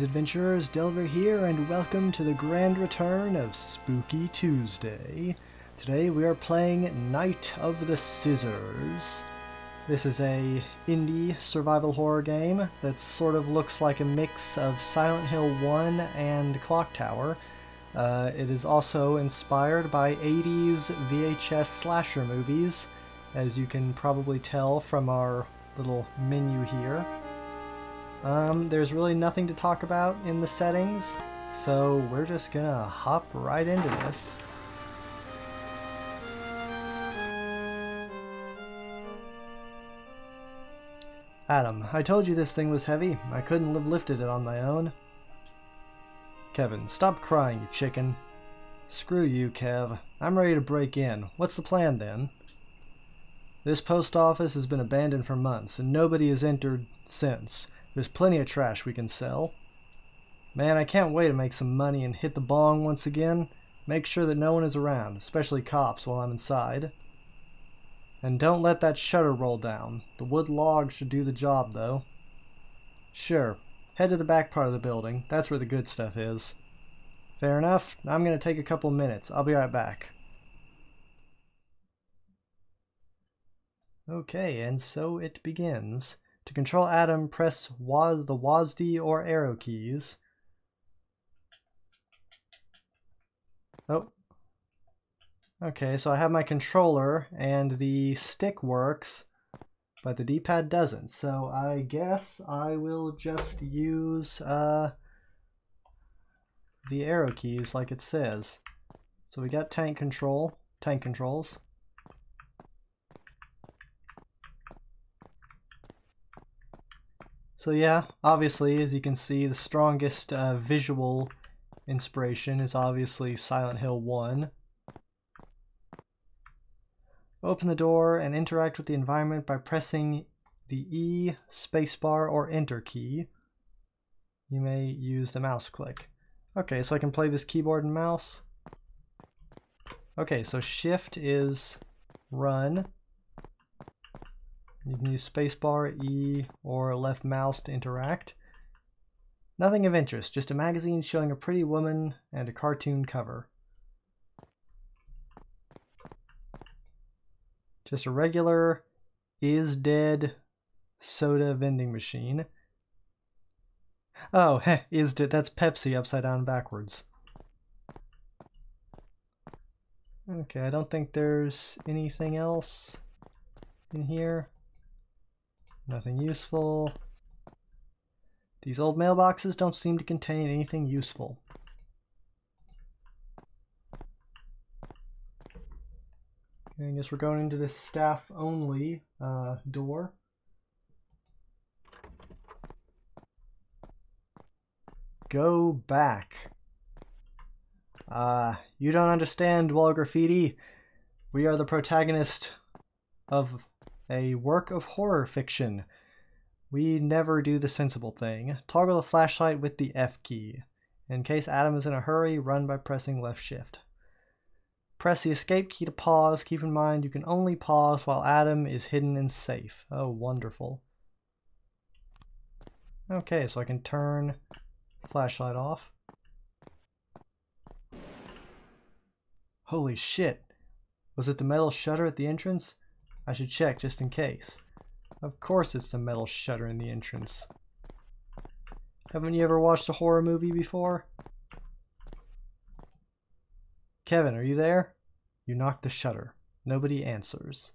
Greetings, adventurers. Delver here, and welcome to the grand return of Spooky Tuesday. Today we are playing Night of the Scissors. This is a indie survival horror game that sort of looks like a mix of Silent Hill 1 and Clock Tower. Uh, it is also inspired by 80s VHS slasher movies, as you can probably tell from our little menu here. Um, there's really nothing to talk about in the settings, so we're just gonna hop right into this. Adam, I told you this thing was heavy. I couldn't have lifted it on my own. Kevin, stop crying, you chicken. Screw you, Kev. I'm ready to break in. What's the plan then? This post office has been abandoned for months, and nobody has entered since. There's plenty of trash we can sell. Man, I can't wait to make some money and hit the bong once again. Make sure that no one is around, especially cops, while I'm inside. And don't let that shutter roll down. The wood log should do the job, though. Sure. Head to the back part of the building. That's where the good stuff is. Fair enough. I'm going to take a couple minutes. I'll be right back. Okay, and so it begins. To control Adam, press WAS the WASD or arrow keys. Oh. Okay, so I have my controller and the stick works, but the D-pad doesn't. So I guess I will just use uh, the arrow keys like it says. So we got tank control, tank controls. So yeah, obviously, as you can see, the strongest uh, visual inspiration is obviously Silent Hill 1. Open the door and interact with the environment by pressing the E, spacebar, or Enter key. You may use the mouse click. Okay, so I can play this keyboard and mouse. Okay, so Shift is run. You can use spacebar, E, or left mouse to interact. Nothing of interest, just a magazine showing a pretty woman and a cartoon cover. Just a regular is dead soda vending machine. Oh, heh, is dead. That's Pepsi upside down backwards. Okay, I don't think there's anything else in here. Nothing useful. These old mailboxes don't seem to contain anything useful. Okay, I guess we're going into this staff only uh, door. Go back. Uh, you don't understand, Wall Graffiti. We are the protagonist of a work of horror fiction. We never do the sensible thing. Toggle the flashlight with the F key. In case Adam is in a hurry, run by pressing left shift. Press the escape key to pause. Keep in mind you can only pause while Adam is hidden and safe. Oh, wonderful. Okay, so I can turn flashlight off. Holy shit. Was it the metal shutter at the entrance? I should check just in case. Of course it's the metal shutter in the entrance. Haven't you ever watched a horror movie before? Kevin, are you there? You knock the shutter. Nobody answers.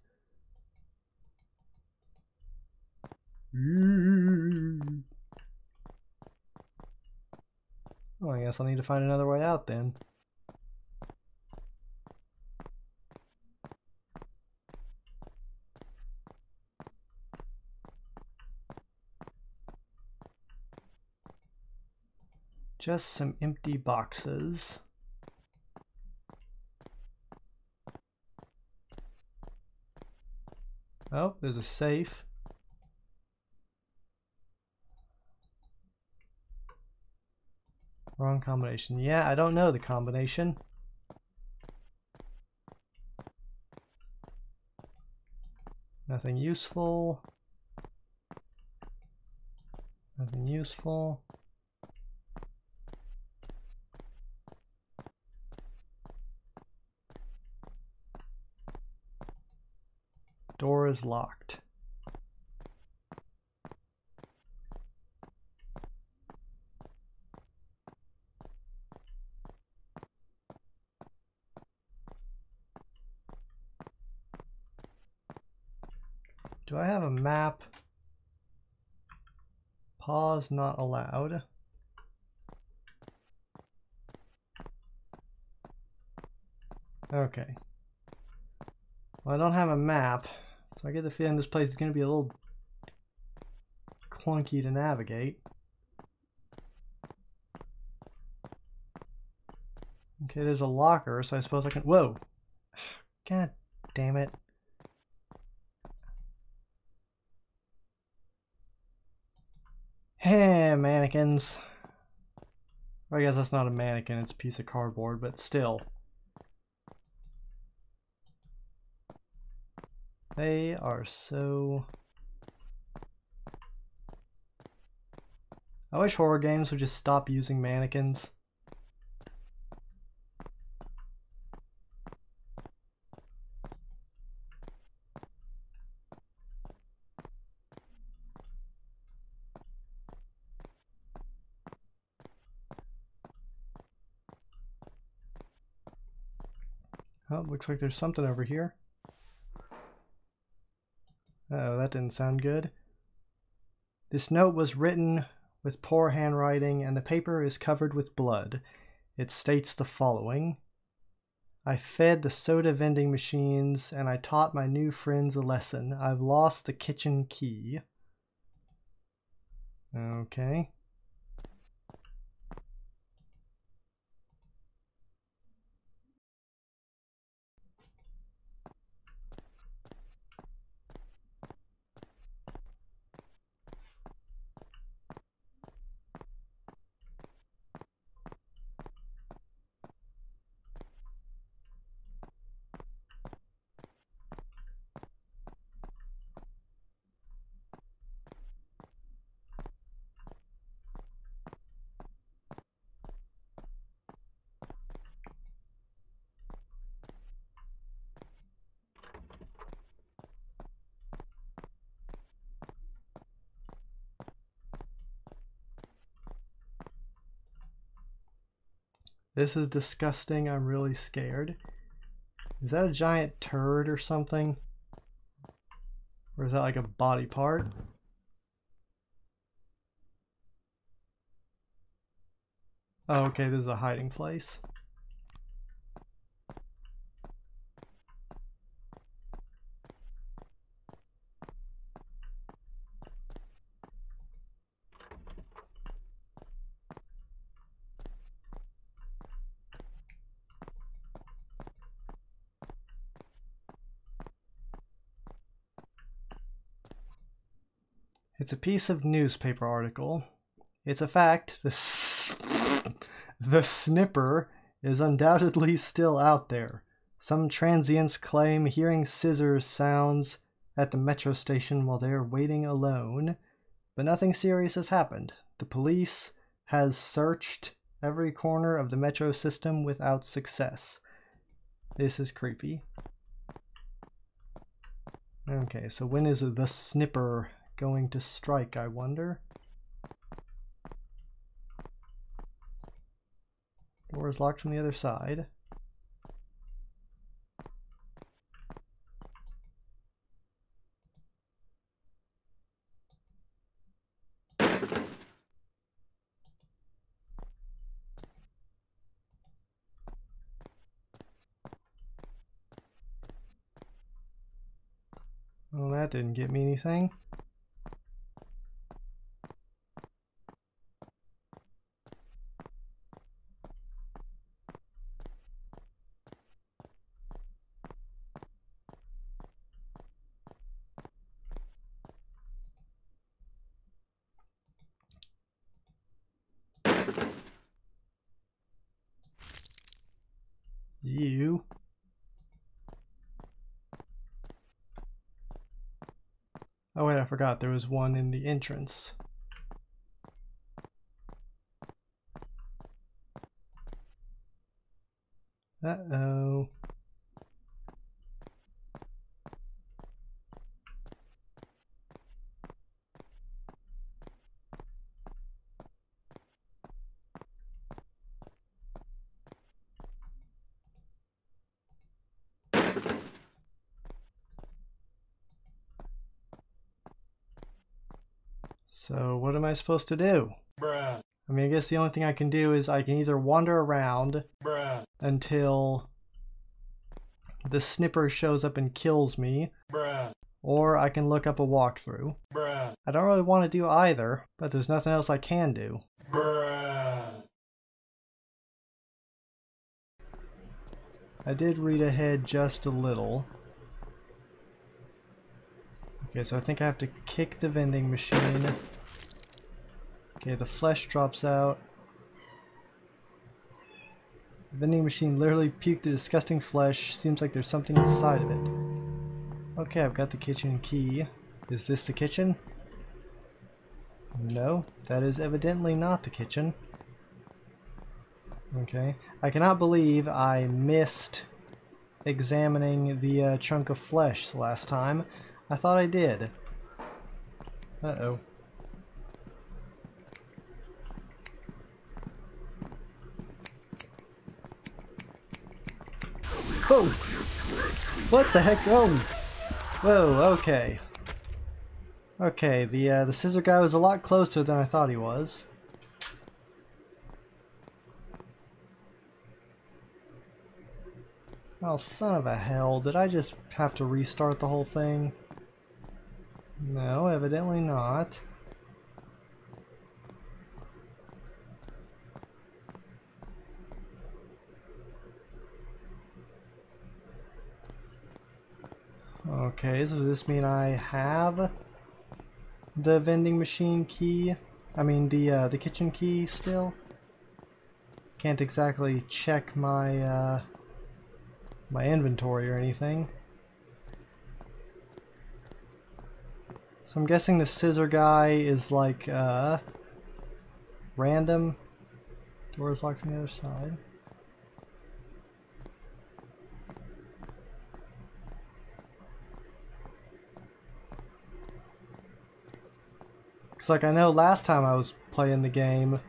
Oh, I guess I'll need to find another way out then. Just some empty boxes. Oh, there's a safe. Wrong combination. Yeah, I don't know the combination. Nothing useful. Nothing useful. Door is locked. Do I have a map? Pause not allowed. Okay. Well, I don't have a map, so I get the feeling this place is going to be a little clunky to navigate. Okay, there's a locker, so I suppose I can... Whoa! God damn it. Hey, mannequins. I guess that's not a mannequin, it's a piece of cardboard, but still. They are so... I wish horror games would just stop using mannequins. Oh, looks like there's something over here. Oh, that didn't sound good. This note was written with poor handwriting and the paper is covered with blood. It states the following. I fed the soda vending machines and I taught my new friends a lesson. I've lost the kitchen key. Okay. This is disgusting. I'm really scared. Is that a giant turd or something? Or is that like a body part? Oh, okay, this is a hiding place. It's a piece of newspaper article. It's a fact. The, the snipper is undoubtedly still out there. Some transients claim hearing scissors sounds at the metro station while they are waiting alone, but nothing serious has happened. The police has searched every corner of the metro system without success. This is creepy. Okay, so when is the snipper going to strike, I wonder? Door is locked from the other side. Well, that didn't get me anything. You. Oh wait, I forgot there was one in the entrance. Uh-oh. So what am I supposed to do? bruh, I mean, I guess the only thing I can do is I can either wander around bruh, until the snipper shows up and kills me, bruh, or I can look up a walkthrough. bruh, I don't really want to do either, but there's nothing else I can do. bruh. I did read ahead just a little. Okay, so I think I have to kick the vending machine. Okay, the flesh drops out. The vending machine literally puked the disgusting flesh. Seems like there's something inside of it. Okay, I've got the kitchen key. Is this the kitchen? No, that is evidently not the kitchen. Okay. I cannot believe I missed examining the uh, chunk of flesh last time. I thought I did. Uh-oh. Oh! What the heck? Oh! Whoa, okay. Okay, the, uh, the scissor guy was a lot closer than I thought he was. Oh, son of a hell. Did I just have to restart the whole thing? No, evidently not. Okay, so does this mean I have the vending machine key? I mean the uh, the kitchen key still? Can't exactly check my uh, my inventory or anything. So I'm guessing the scissor guy is like uh, random. Door's locked from the other side. Cause like I know last time I was playing the game,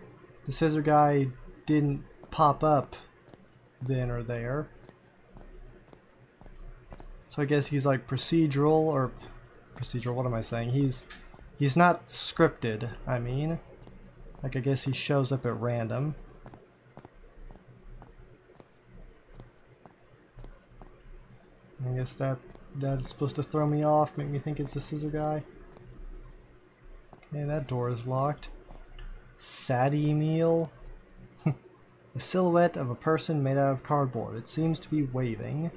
the scissor guy didn't pop up then or there. So I guess he's like procedural or procedural, what am I saying? He's he's not scripted, I mean. Like I guess he shows up at random. I guess that that's supposed to throw me off, make me think it's the scissor guy. Okay, that door is locked. Sadie meal. a silhouette of a person made out of cardboard. It seems to be waving.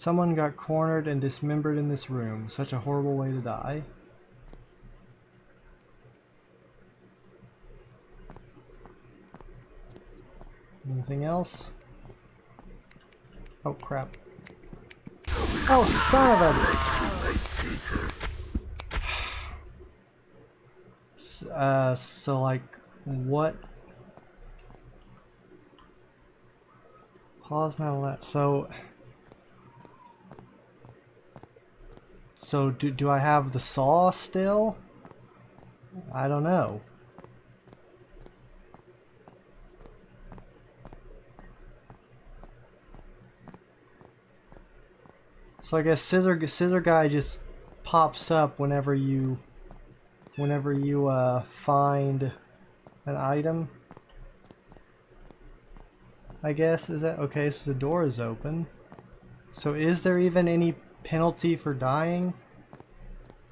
Someone got cornered and dismembered in this room. Such a horrible way to die. Anything else? Oh crap. Oh son of a... Uh, so like, what Pause not allowed. So, so do do I have the saw still? I don't know. So I guess scissor scissor guy just pops up whenever you whenever you uh, find an item. I guess is that okay? So the door is open. So is there even any penalty for dying?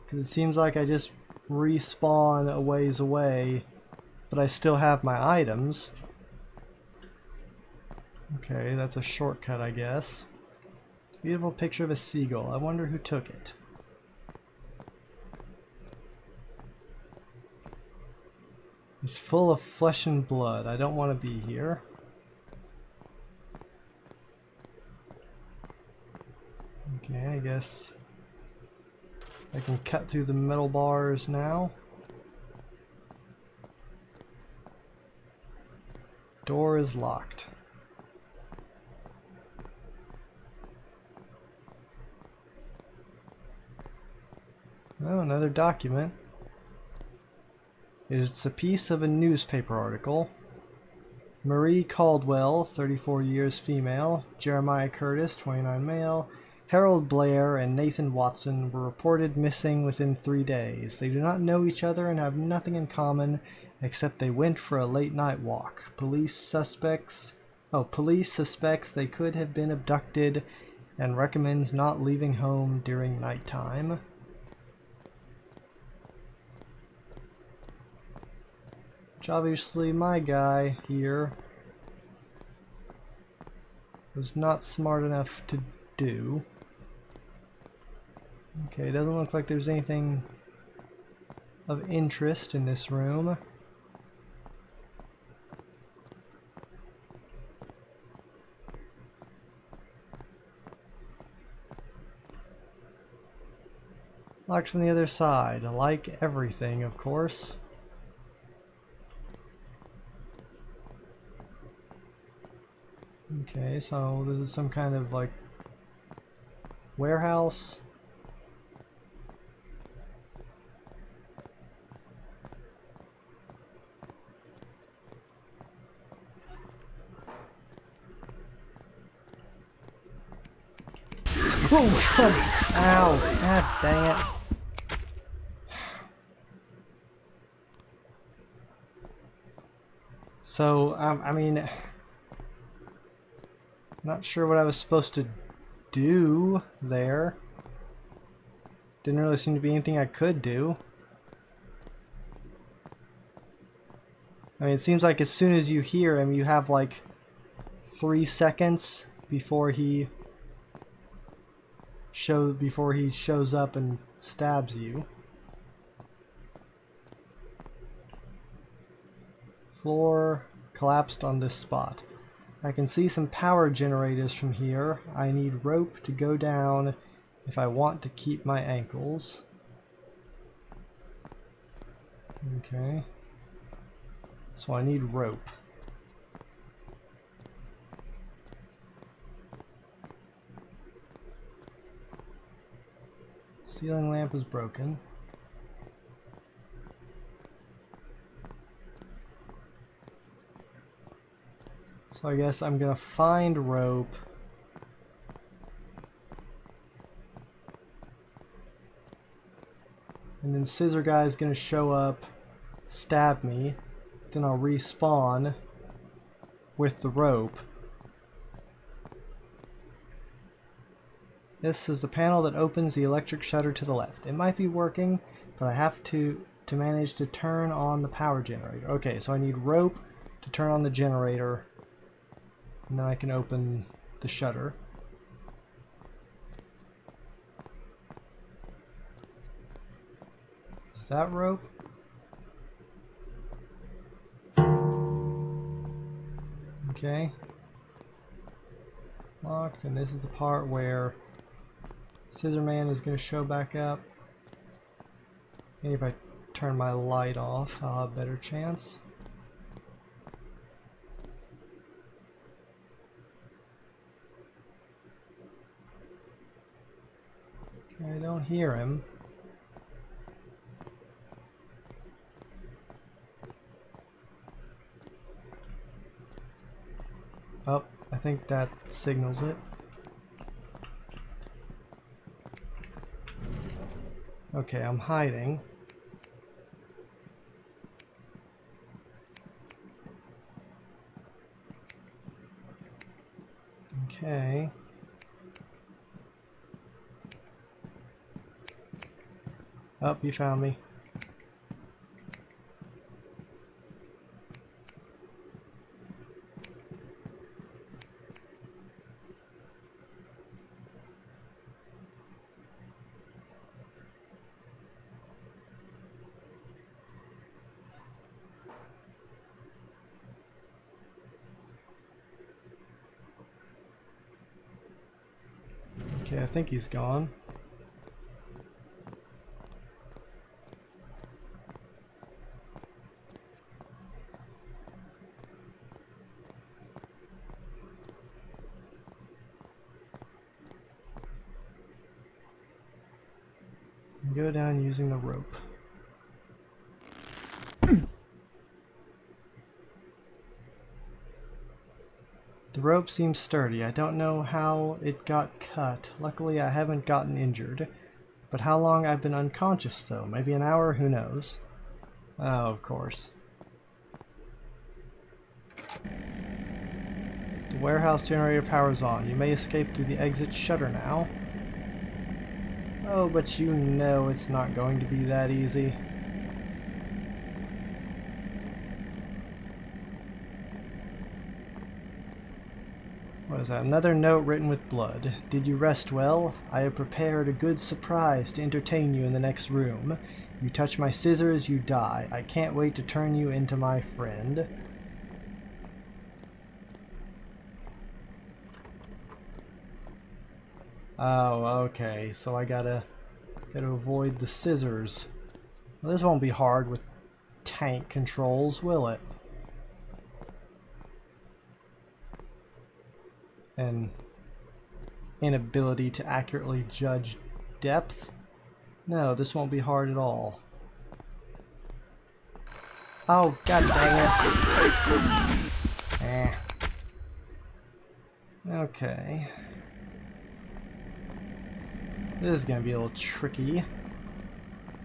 Because it seems like I just respawn a ways away, but I still have my items. Okay, that's a shortcut, I guess. Beautiful picture of a seagull. I wonder who took it. It's full of flesh and blood. I don't want to be here. I guess I can cut through the metal bars now. Door is locked. Oh, another document. It's a piece of a newspaper article. Marie Caldwell, 34 years female. Jeremiah Curtis, 29 male. Harold Blair and Nathan Watson were reported missing within three days. They do not know each other and have nothing in common except they went for a late night walk. Police suspects oh, police suspects they could have been abducted and recommends not leaving home during nighttime. Which obviously my guy here was not smart enough to do. Okay, it doesn't look like there's anything of interest in this room. Locked from the other side, like everything, of course. Okay, so this is some kind of like warehouse. Oh, son! Ow! God dang it. So, um, I mean, not sure what I was supposed to do there. Didn't really seem to be anything I could do. I mean, it seems like as soon as you hear him, you have like three seconds before he show before he shows up and stabs you. Floor collapsed on this spot. I can see some power generators from here. I need rope to go down if I want to keep my ankles. Okay. So I need rope. Ceiling lamp is broken. So I guess I'm gonna find rope. And then scissor guy is gonna show up, stab me. Then I'll respawn with the rope. This is the panel that opens the electric shutter to the left. It might be working, but I have to to manage to turn on the power generator. Okay, so I need rope to turn on the generator and then I can open the shutter. Is that rope? Okay. Locked, and this is the part where Scissor Man is going to show back up. Maybe if I turn my light off, I'll have a better chance. I don't hear him. Oh, I think that signals it. Okay, I'm hiding. Okay. Oh, you found me. Okay, I think he's gone. go down using the rope. The rope seems sturdy. I don't know how it got cut. Luckily, I haven't gotten injured. But how long I've been unconscious, though? Maybe an hour? Who knows? Oh, of course. The warehouse generator power's on. You may escape through the exit shutter now. Oh, but you know it's not going to be that easy. Another note written with blood. Did you rest well? I have prepared a good surprise to entertain you in the next room. You touch my scissors, you die. I can't wait to turn you into my friend. Oh, okay. So I gotta gotta avoid the scissors. Well, this won't be hard with tank controls, will it? And inability to accurately judge depth? No, this won't be hard at all. Oh, god dang it. Eh. Okay. This is gonna be a little tricky.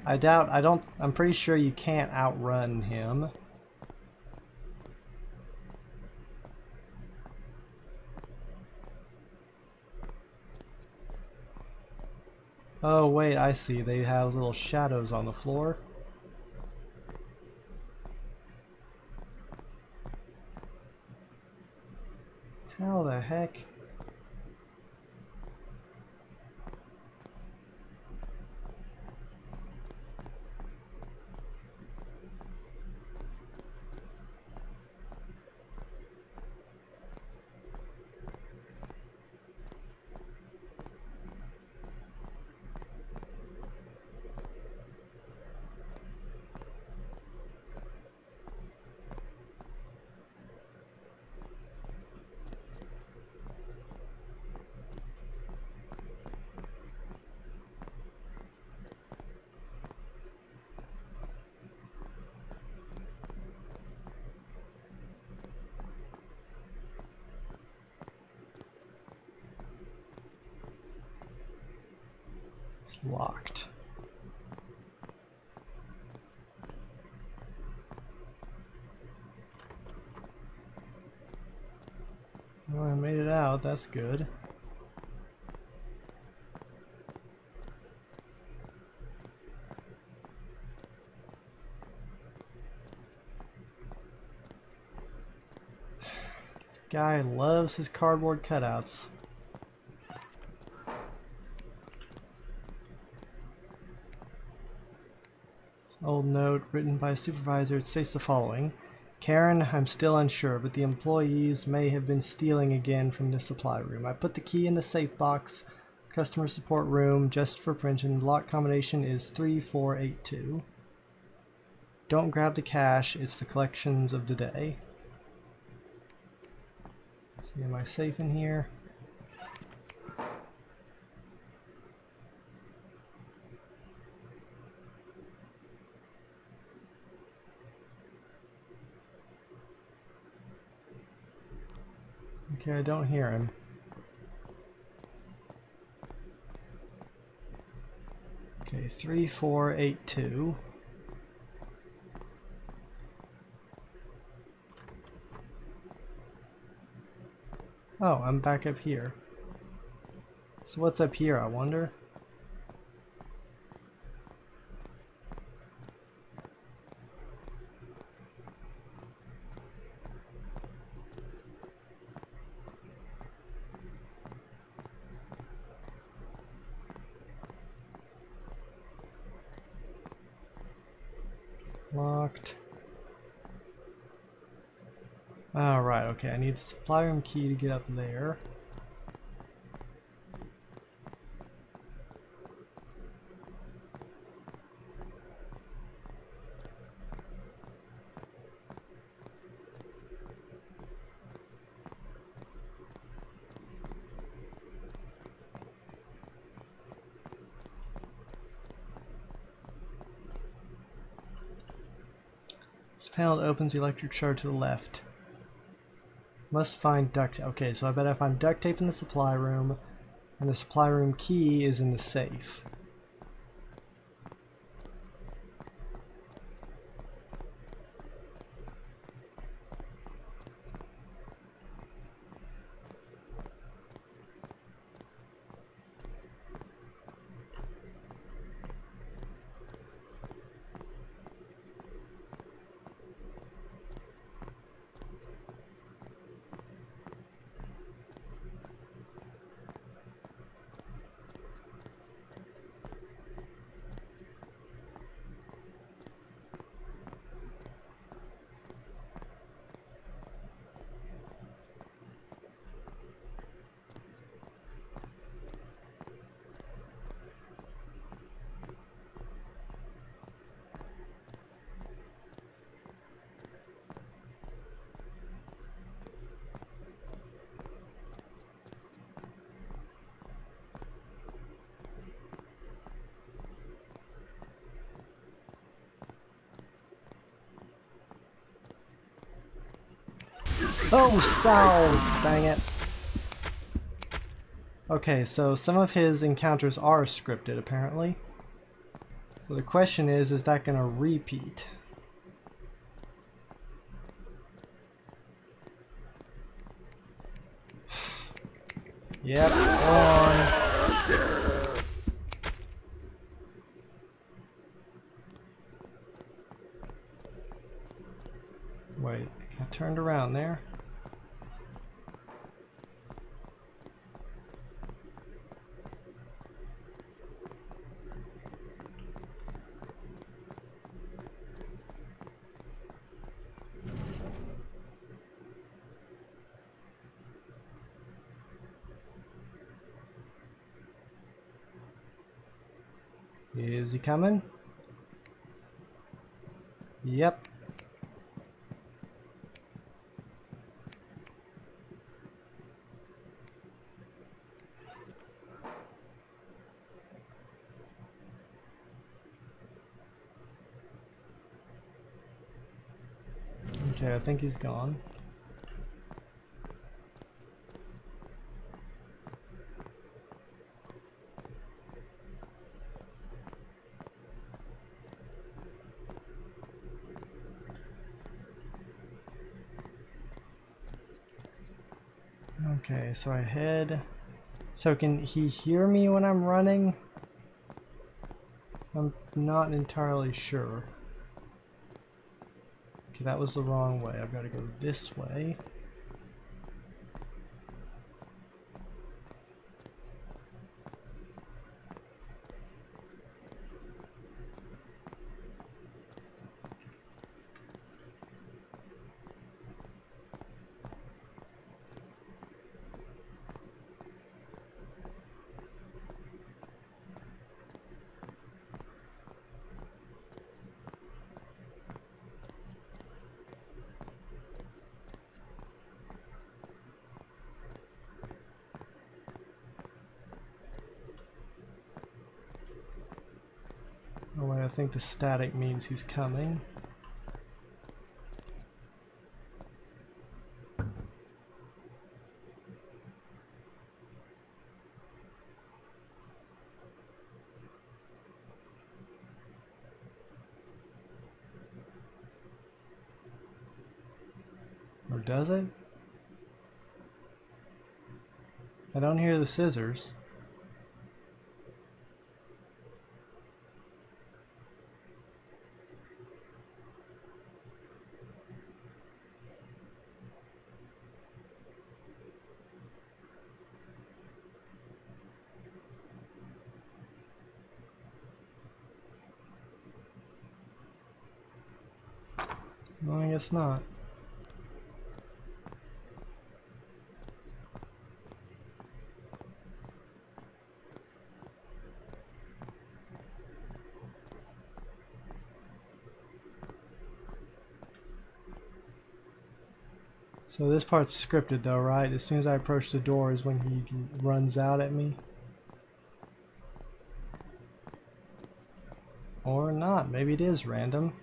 I doubt, I don't, I'm pretty sure you can't outrun him. Oh wait, I see, they have little shadows on the floor. How the heck? It's locked. Well, I made it out, that's good. This guy loves his cardboard cutouts. Old note written by a supervisor it states the following. Karen, I'm still unsure, but the employees may have been stealing again from the supply room. I put the key in the safe box, customer support room, just for. The lock combination is 3482. Don't grab the cash, it's the collections of the day. See, am I safe in here? Okay, I don't hear him. Okay, 3482. Oh, I'm back up here. So what's up here, I wonder? Okay, I need the supply room key to get up there. This panel opens the electric chair to the left. Must find duct Okay, so I bet I find duct tape in the supply room, and the supply room key is in the safe. Oh, so dang it. Okay, so some of his encounters are scripted, apparently. So the question is, is that going to repeat? yep, on. Wait, I turned around there. Is he coming? Yep. Okay, I think he's gone. So I head... So can he hear me when I'm running? I'm not entirely sure. Okay, that was the wrong way. I've got to go this way. I think the static means he's coming. Or does it? I don't hear the scissors. No, I guess not. So this part's scripted though, right? As soon as I approach the door is when he runs out at me. Or not, maybe it is random.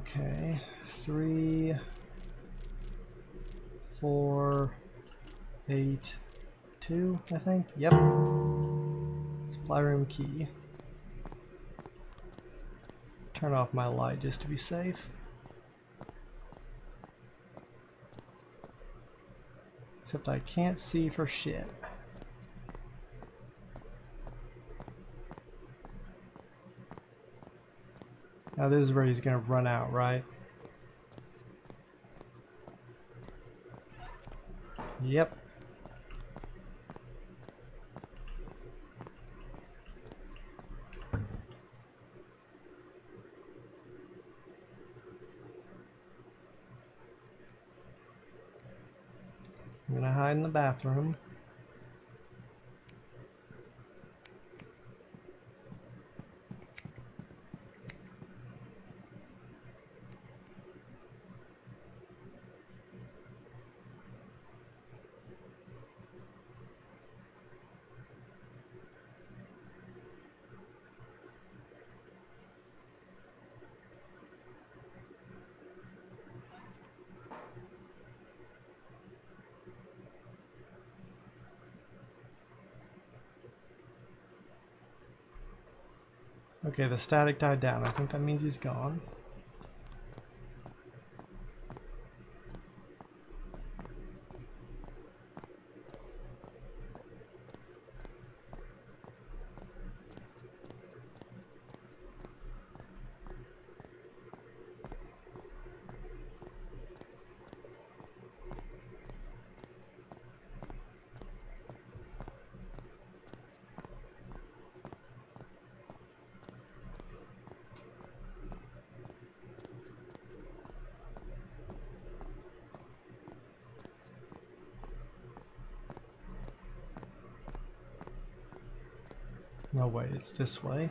Okay, three, four, eight, two, I think. Yep. Supply room key. Turn off my light just to be safe. Except I can't see for shit. Now this is where he's gonna run out, right? Yep. I'm gonna hide in the bathroom. Okay, the static died down. I think that means he's gone. No way, it's this way.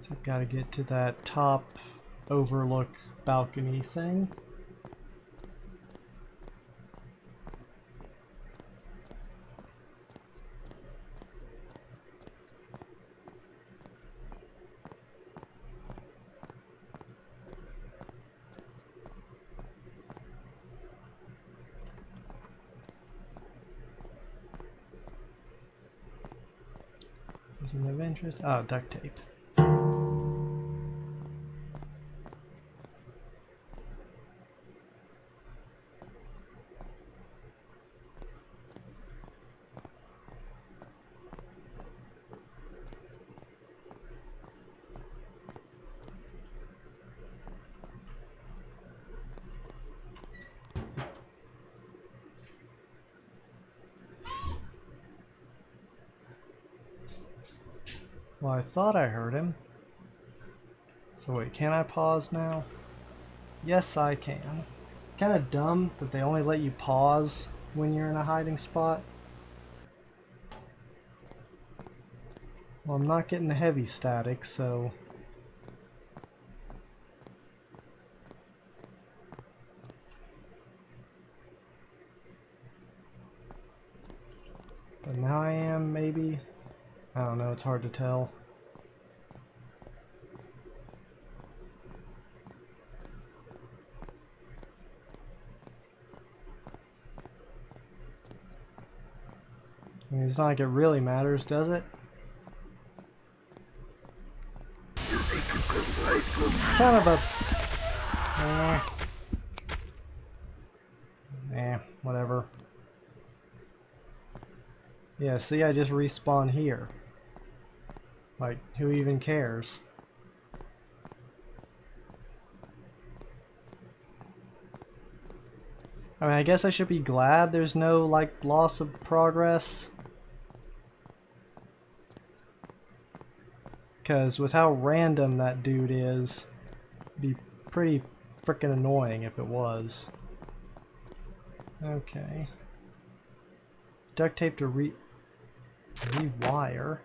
So I've got to get to that top overlook balcony thing. Anything of interest? Oh, duct tape. Thought I heard him. So wait, can I pause now? Yes, I can. It's kind of dumb that they only let you pause when you're in a hiding spot. Well, I'm not getting the heavy static, so... But now I am, maybe? I don't know, it's hard to tell. Mean, it's not like it really matters, does it? Son of a... Eh. Eh, whatever. Yeah, see, I just respawn here. Like, who even cares? I mean, I guess I should be glad there's no, like, loss of progress. Because with how random that dude is, be pretty freaking annoying if it was. Okay. Duct tape to re rewire.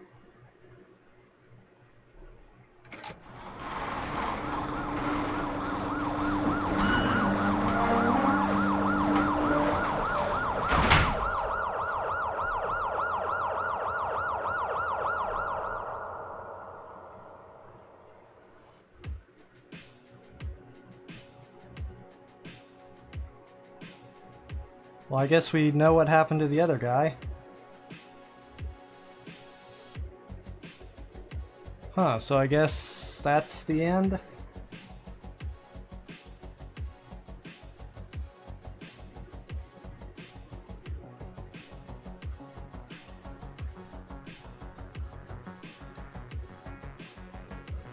Well, I guess we know what happened to the other guy. Huh, so I guess that's the end?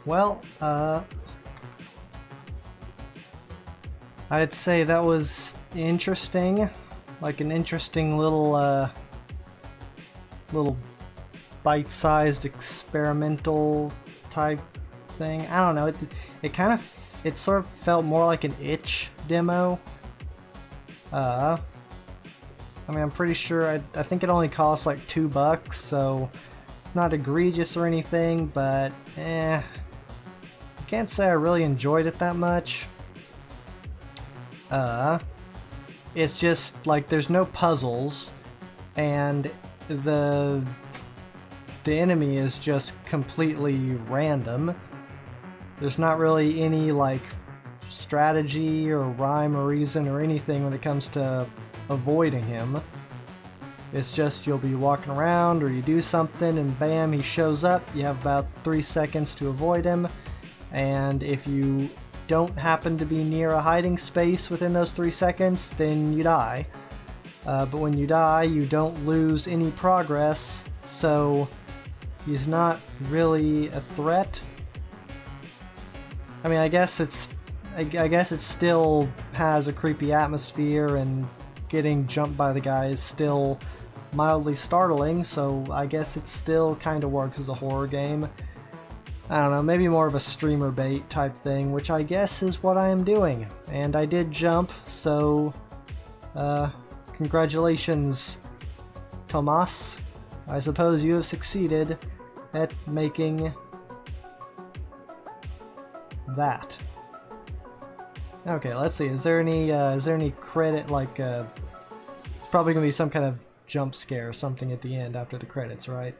Well, uh... I'd say that was interesting. Like an interesting little, uh... Little bite-sized experimental type thing. I don't know, it, it kind of, it sort of felt more like an itch demo. Uh, I mean, I'm pretty sure, I, I think it only costs like two bucks, so it's not egregious or anything, but eh, I can't say I really enjoyed it that much. Uh, it's just like there's no puzzles, and the the enemy is just completely random. There's not really any like strategy or rhyme or reason or anything when it comes to avoiding him. It's just you'll be walking around or you do something and bam, he shows up. You have about three seconds to avoid him. And if you don't happen to be near a hiding space within those three seconds, then you die. Uh, but when you die, you don't lose any progress, so he's not really a threat. I mean, I guess it's, I, I guess it still has a creepy atmosphere, and getting jumped by the guy is still mildly startling. So I guess it still kind of works as a horror game. I don't know, maybe more of a streamer bait type thing, which I guess is what I am doing. And I did jump, so uh, congratulations, Tomas. I suppose you have succeeded at making that. Okay, let's see. Is there any uh, is there any credit like uh, it's probably gonna be some kind of jump scare or something at the end after the credits, right?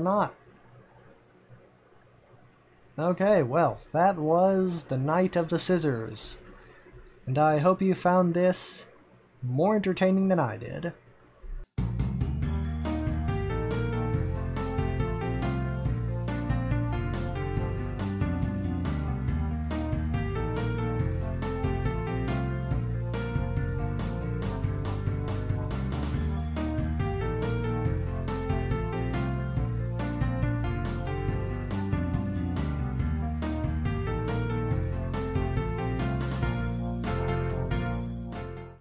Or not. Okay, well, that was The Night of the Scissors. And I hope you found this more entertaining than I did.